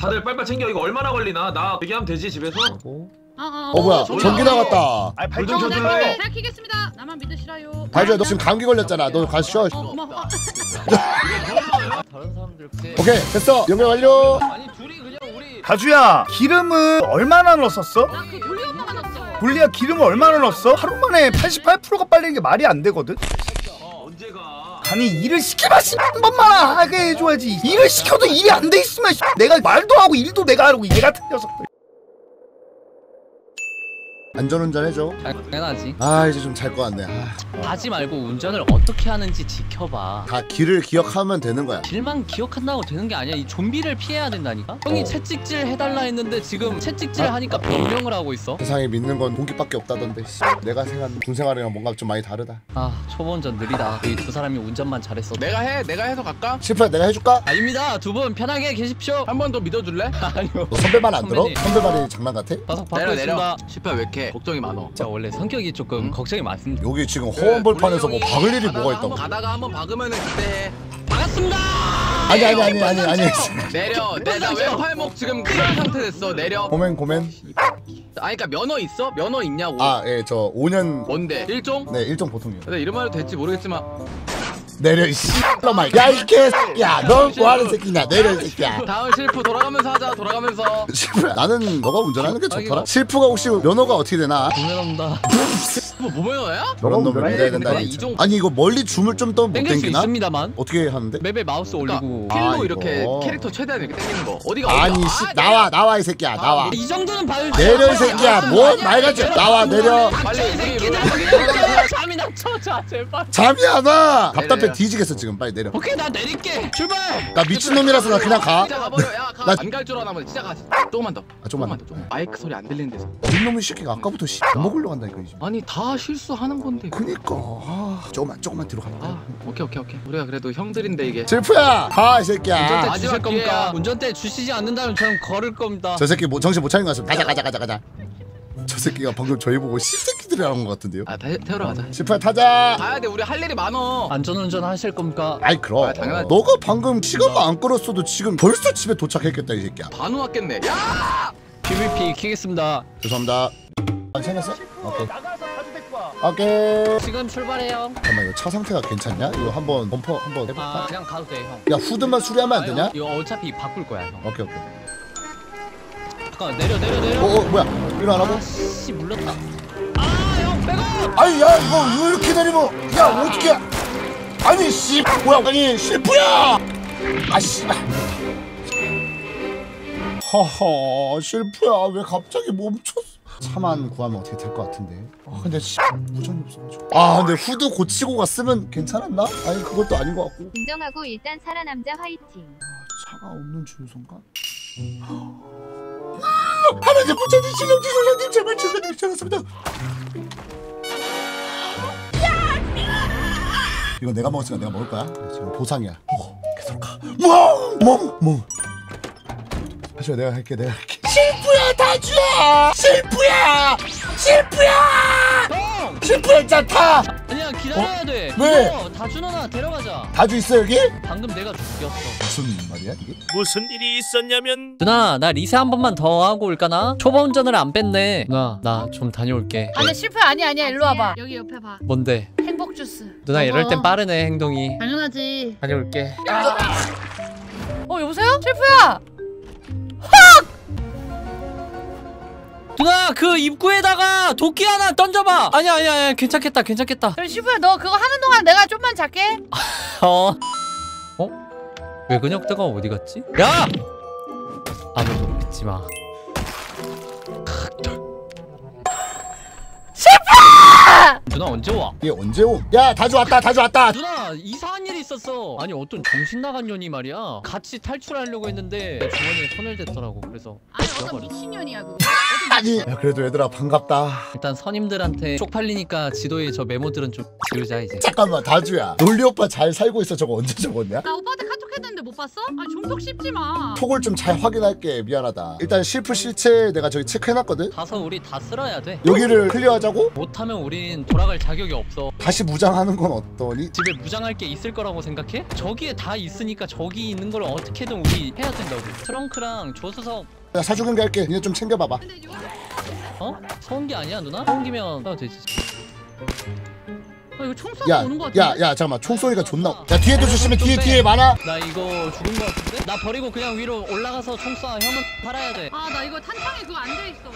다들 빨빨 챙겨 이거 얼마나 걸리나 나 얘기하면 되지 집에서 하고 어, 어, 어 뭐야 전기. 나갔다 아니 발전 어, 켜줄래? 네, 제가 키겠습니다. 나만 믿으시라요. 다주야 너 지금 감기 걸렸잖아 너 가서 쉬어 어, 고마워. 다른 사람들 때 오케이 됐어 연결 완료 아니 둘이 그냥 우리 다주야 기름은 얼마나 넣었었어? 나그 돌리 오빠가 넣었어. 볼리야 기름을 얼마나 넣었어? 하루 만에 88%가 빨리는 게 말이 안 되거든? 어 언제가 아니 일을 시키면 씨, 한 번만 하게 해줘야지. 일을 시켜도 일이 안 돼 있으면 씨, 내가 말도 하고 일도 내가 하고 얘 같은 녀석들 안전운전 해줘 당연하지 아 이제 좀 잘 것 같네 아, 하지 말고 운전을 어떻게 하는지 지켜봐 다 길을 기억하면 되는 거야 길만 기억한다고 되는 게 아니야 이 좀비를 피해야 된다니까 형이 어. 채찍질 해달라 했는데 지금 채찍질 아. 하니까 변명을 하고 있어 세상에 믿는 건 공기밖에 없다던데 씨. 내가 생각한 군생활이랑 뭔가 좀 많이 다르다 아 초보 운전 느리다 이 두 사람이 운전만 잘했어 내가 해 내가 해서 갈까? 실프야 내가 해줄까? 아닙니다 두 분 편하게 계십시오 한 번 더 믿어줄래? 아니요 너 선배 말안 들어? 선배님. 선배 말이 장난 같아? 바삭 받고 내려 있습니다 내려 실패 왜 이렇게 걱정이 많어 제가 원래 성격이 조금 응? 걱정이 많습니다. 여기 지금 허원벌판에서 뭐 우리 박을 일이 뭐가 있다고? 가다가 한번 박으면은 그때 반갑습니다! 아니 아니 아니 아니 아니. 내려. 내가 왼팔목 지금 그런 상태 됐어 내려? 고멘 고멘. 아니 그니까 면허 있어? 면허 있냐고? 아예저 5년 뭔데? 일종? 네 일정 보통이요. 근데 이런 말도 될지 모르겠지만 내려 이 씨발놈아 야이 개새끼야. 넌 뭐하는 새끼냐. 내려 이 새끼야. 다음 실프 돌아가면서 하자 돌아가면서. 실프야 나는 너가 운전하는 게 좋더라. 실프가 혹시 면허가 어떻게 되나? 죄송합니다. 뭐, 뭐 면허야? 저런 놈을? 믿어야 된다 이종- 아니 이거 멀리 줌을 좀 더 못 땡길 수 땡기나? 있습니다만. 어떻게 하는데? 맵에 마우스 올리고 그러니까 킬로 아, 이렇게 이거. 캐릭터 최대한 이렇게 당기는 거. 어디가 아니 어디가? 씨 아, 나와 나와 이 새끼야. 나와. 이 정도는 봐줄 내려 이 새끼야. 뭔 말같이 나와 내려. 빨리 우리 룰 잠이 낮춰자 제발. 잠이 안 와. 답답해 내려. 뒤지겠어 지금. 빨리 내려. 오케이 나 내릴게. 출발! 나 미친놈이라서 나 그냥 가. 진짜 가버려. 나- 야가안갈 줄 아나 진짜 가. 조금만 더. 아, 조금만 조금만 더 조금 마이크 소리 안 들리는 데서. 놈의 새끼가 아까부터 씨 먹으려고 한다니까 이제. 아니 다 실수하는 건데 그니까. 아, 조금만 조금만 뒤로 가라 아 오케이 오케이 오케이. 우리가 그래도 형들인데 이게. 질프야! 가이 새끼야. 운전대 마지막 주실 겁니까? 기회야. 운전대 주시지 않는다면 저는 걸을 겁니다. 저 새끼 뭐 정신 못 차린 것 같습니다. 가자 가자 가자 가자 저 새끼가 방금 저희 보고 씹새끼들이라는 것 같은데요? 아 태, 태우러 가자. 질프야 타자! 가야 돼 우리 할 일이 많어. 안전운전 하실 겁니까? 아이 그럼. 아, 당연하지. 너가 방금 시간만 안 끌었어도 지금 벌써 집에 도착했겠다 이 새끼야. 반우 왔겠네. 야! PVP 키겠습니다. 죄송합니다. 안 챙겼어? 오케이. 오케이. 지금 출발해요. 잠깐만 이거 차 상태가 괜찮냐? 이거 한번 범퍼 한번 아 해볼까? 그냥 가도 돼 형. 야 후드만 수리하면 안 되냐? 이거 어차피 바꿀 거야 형. 오케이 오케이 잠깐 내려 내려 내려. 어, 어 뭐야? 일어나라고? 아씨 물렀다. 아형 백업 아니 야 이거 왜 이렇게 내리면 야 어떻게 아니 씨 뭐야 아니 실프야! 아 씨발 허허 실프야 왜 갑자기 멈췄어? 차만 구하면 어떻게 될 것 같은데. 아 근데 씨 무전이 없어가지고. 아 근데 후드 고치고 갔으면 괜찮았나? 아니 그것도 아닌 것 같고. 인정하고 일단 살아남자 화이팅. 차가 없는 주유소인가? 하나님 부처님 신령 지소사님 제발 제발 괜찮았습니다. 이거 내가 먹었으니까 내가 먹을 거야. 지금 보상이야. 계속 가. 멍 멍 멍! 하지마 내가 할게 내가 할게. 실프야 다주야! 실프야! 실프야! 형 실프야 일단 타! 아니야 기다려야 돼. 왜? 이거 다주 누나 데려가자. 다주 있어 여기? 방금 내가 죽였어. 무슨 말이야 이게? 무슨 일이 있었냐면 누나 나 리세 한 번만 더 하고 올까나? 초보 운전을 안 뺐네 누나 나 좀 다녀올게 아니 실패 아니야 아니야 일로 와봐. 여기 옆에 봐. 뭔데? 행복 주스. 누나 이럴 땐 먹어. 빠르네 행동이 당연하지. 다녀올게 어 여보세요? 실프야. 누나 그 입구에다가 도끼 하나 던져봐 아니야 아니야 아니야 괜찮겠다 괜찮겠다 그럼 실프야 너 그거 하는 동안 내가 좀만 잘게. 어? 어? 외근 역대가 어디 갔지? 야! 아무도 믿지 마 누나 언제 와? 얘 언제 오? 야 다주 왔다 다주 왔다 누나 이상한 일이 있었어 아니 어떤 정신 나간 년이 말이야 같이 탈출하려고 했는데 내 주머니에 손을 댔더라고 그래서 아니 어떤. 미친년이야 그거. 아니 야 그래도 얘들아 반갑다 일단 선임들한테 쪽팔리니까 지도에 저 메모들은 좀 지우자 이제 잠깐만 다주야 논리 오빠 잘 살고 있어 저거 언제 적었냐? 나 오빠한테 카 톡 됐는데 못 봤어? 아 종속 씹지 마. 톡을 좀 잘 확인할게 미안하다 일단 실프 실체 내가 저기 체크해놨거든 가서 우리 다 쓸어야 돼 여기를 클리어하자고? 못하면 우린 돌아갈 자격이 없어 다시 무장하는 건 어떠니? 집에 무장할 게 있을 거라고 생각해? 저기에 다 있으니까 저기 있는 걸 어떻게든 우리 해야 된다고 트렁크랑 조수석 야 사주 경기 할게 니네 좀 챙겨봐봐 어? 서운기 아니야 누나? 서운 기면 해도 되지 어 이거 총 쏘고 오는 거 같은데. 야야야 잠깐만 총소리가 존나 야 뒤에도 조심해 뒤에 뒤에 많아 나 이거 죽은 거 같은데? 나 버리고 그냥 위로 올라가서 총 쏴. 형은 살아야 돼. 아 나 이거 탄창에 그거 안돼 있어.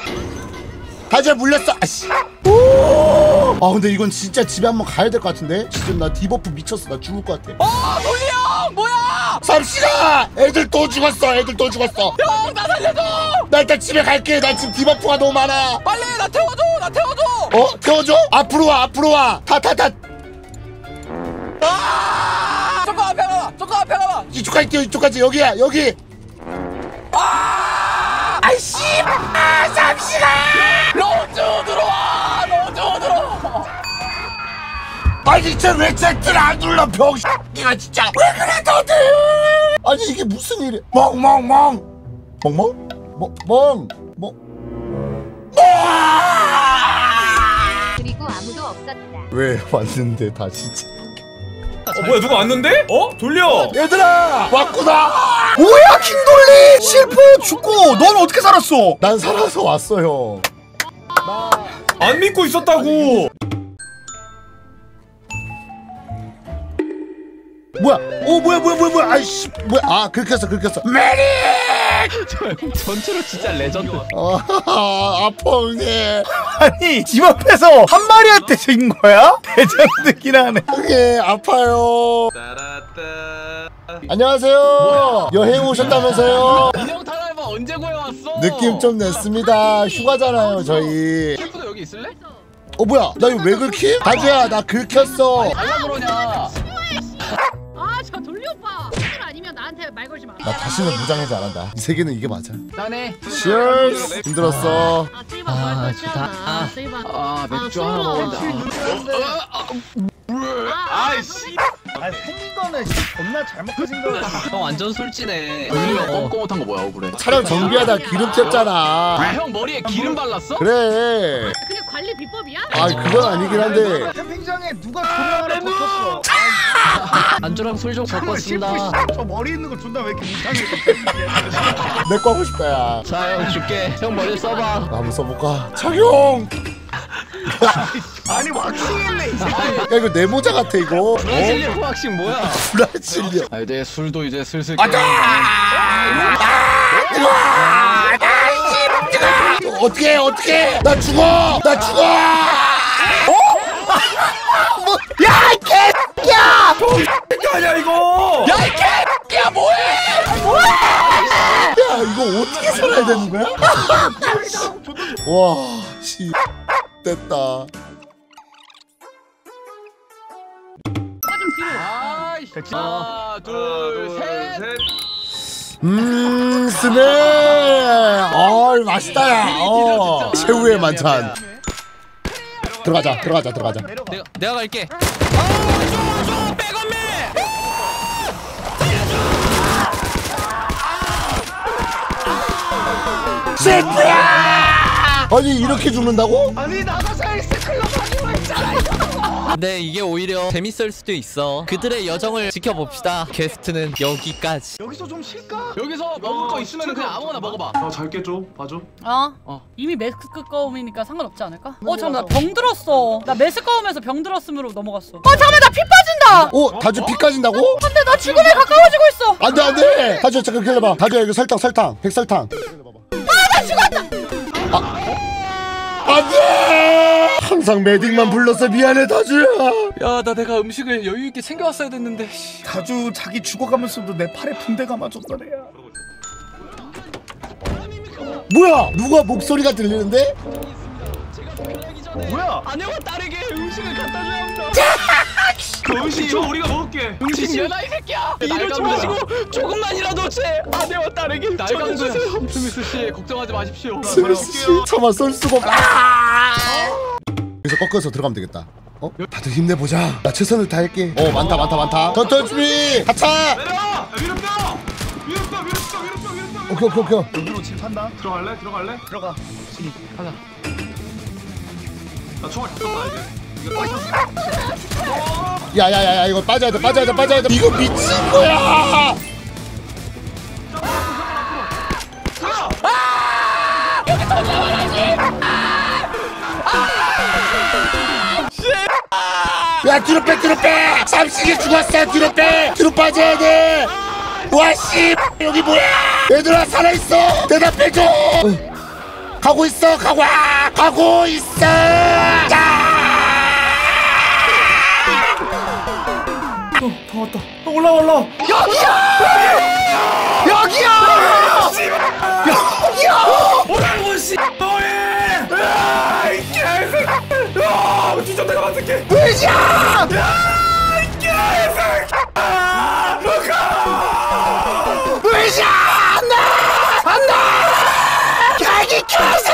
다지야 물렸어 아씨 오! 아 근데 이건 진짜 집에 한번 가야 될 것 같은데 지금 나 디버프 미쳤어 나 죽을 것 같아 어 돌려 뭐야 삼시가 애들 또 죽었어 애들 또 죽었어. 형 나 살려줘! 나 일단 집에 갈게. 나 지금 디버프가 너무 많아. 빨리 나 태워줘 나 태워줘! 어? 태워줘? 앞으로 와 앞으로 와타타타. 조금 앞에 가봐 조금 앞에 가봐. 이쪽까지 뛰어 이쪽까지 여기야 여기. 아이씨 아 삼시가 로즈 들어와 로즈 들어와 아니 진짜 왜 채트를 안 눌러 병신이가 진짜. 왜 그래 너들? 아니 이게 무슨 일이야 멍멍멍 멍멍? 멍 멍. 멍 그리고 아무도 없었다. 왜 왔는데 다 진짜. 어 뭐야 누가 왔는데? 어? 돌려! 얘들아! 왔구나! 뭐야 킹돌리! 실프 죽고! 넌 어떻게 살았어? 난 살아서 왔어요. 안 믿고 있었다고 뭐야? 오 뭐야 뭐야 뭐야 뭐야? 아이씨 뭐야? 아 긁혔어 긁혔어. 메리! 전체로 진짜 레전드. 아 아파 형님. 아니 집 앞에서 한 마리한테 진 거야? 대장되긴 하네. 형님 아파요. 안녕하세요. 여행 오셨다면서요? 인형 탈할바 언제 구해왔어? 느낌 좀 냈습니다. 휴가잖아요 저희. 셰프도 여기 있을래? 어 뭐야? 나 이거 왜 긁힘? 다주야 나 긁혔어 나 다시는 무장해지 안 한다 이 세계는 이게 맞아 나네 Cheers 힘들었어 아 아, 아, 좋다. 아. 아 맥주 아, 하나. 먹는다 아이씨. 아 생긴 거는 존나 잘 먹고 생겨 형 완전. 돌리면 어. 꼼꼼한 거 뭐야 억울해 차량 정비하다 기름 튀었잖아 아 형 머리에 기름 발랐어? 그래 그게 관리 비법이야? 아 그건 아니긴 한데 캠핑장에 누가 조명 하나 덮었어 안주랑 술좀 섞었습니다. 저 머리 있는 거 존나 왜 이렇게 이상해 내거 하고 싶다 야 자, 형 줄게. 형 머리 써봐. 나 한번 써볼까? 착용! 아니 왁싱했네 야 이거 내 모자 같아 이거 브라질리아 호학식 뭐야? 브라질리아 아 이제 술도 이제 슬슬 어떻게 어떻게 나 죽어 나 죽어 뭐, 야이 개야 아니야 이거 야 야 이거 어떻게 살아야 되는 거야 와 씨 됐다 좀 뒤로. 아이씨 됐지? 하나 하나, 둘, 둘셋 셋. 음 스멜 어 맛있다 야 어 최후의 만찬 들어가자 들어가자 들어가자 내가 내가 갈게. 셰프야 아니 이렇게 죽는다고? 근데 이게 오히려 재밌을 수도 있어. 그들의 여정을 지켜봅시다. 게스트는 여기까지. 여기서 좀 쉴까? 여기서 먹을 거 있으면 그냥 아무거나 먹어봐 어, 잘 깨줘. 봐줘. 어? 어. 이미 메스크 거움이니까 상관없지 않을까? 어 잠깐만 나 병 들었어. 나 메스크 거움에서 병 들었음으로 넘어갔어. 어 잠깐만 나 피 빠진다. 어? 다주 피 까진다고? 근데 나 죽음에 가까워지고 있어. 안돼 안돼 다주 잠깐 기다려봐 다주야 이거 설탕 설탕 백설탕 아 안돼! 항상 매딩만 불러서 미안해 다주야. 야 나 내가 음식을 여유 있게 챙겨왔어야 됐는데 다주 자기 죽어가면서도 내 팔에 붕대가 맞았더래야 뭐야? 누가 목소리가 들리는데? 뭐야? 아내와 딸에게 음식을 갖다 줘야 합니다. 그 음식 줘 우리가 먹을게. 음식 연아 이 새끼야. 이러지 마시고 조금만이라도 제 아 내와 딸에게 날강도야 전해주세요. 스미스 씨 걱정하지 마십시오 스미스 씨 차마 쏠 수가 없 아! 여기서 꺾어서 들어가면 되겠다 어? 다들 힘내보자 나 최선을 다할게 어 많다 많다 많다 전투 준비 하차 내려! 야, 위로 뼈! 위로 뼈! 위로 뼈! 위로 뼈! 위로 뼈! 오케이 오케이 오케이 여기로 집 산다. 들어갈래? 들어갈래? 들어가. 가자 나 총알 다 쏜다 이제 이거 야야야야 이거 빠져야 돼 빠져야 돼 빠져야 돼. 이거 미친 거야! 야 뒤로 빼 뒤로 빼! 삼식이 죽었어 뒤로 빼! 뒤로 빠져야 돼! 와씨 여기 뭐야! 얘들아 살아있어! 대답해줘! 가고 있어 가고 와 가고 있어! 자 다 왔다. 어, 올라 올라. 여기야! 오라고 씨. 너해. 아, 이 개새끼. 아, 뒤져 내가 맞을게. 의지야! 야, 이 개새끼. 아, 너가. 의지야! 안 돼! 안 돼! 야, 이 개새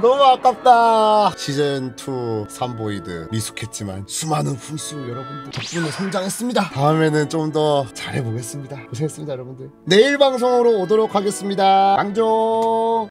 너무 아깝다. 시즌 2 삼보이드 미숙했지만 수많은 훈수 여러분들 덕분에 성장했습니다. 다음에는 좀 더 잘해보겠습니다. 고생했습니다, 여러분들. 내일 방송으로 오도록 하겠습니다. 앙종.